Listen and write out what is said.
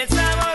El sabor